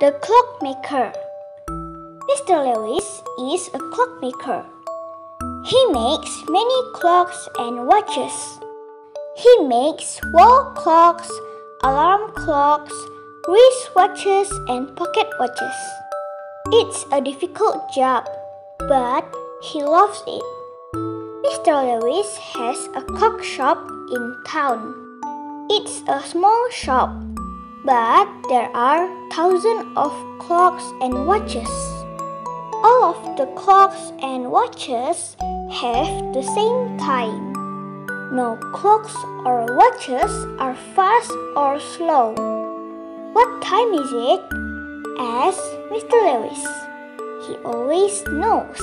The clockmaker. Mr. Lewis is a clockmaker. He makes many clocks and watches. He makes wall clocks, alarm clocks, wrist watches, and pocket watches. It's a difficult job, but he loves it. Mr. Lewis has a clock shop in town. It's a small shop but there are thousands of clocks and watches. All of the clocks and watches have the same time. No clocks or watches are fast or slow. What time is it? asked Mr. Lewis. He always knows.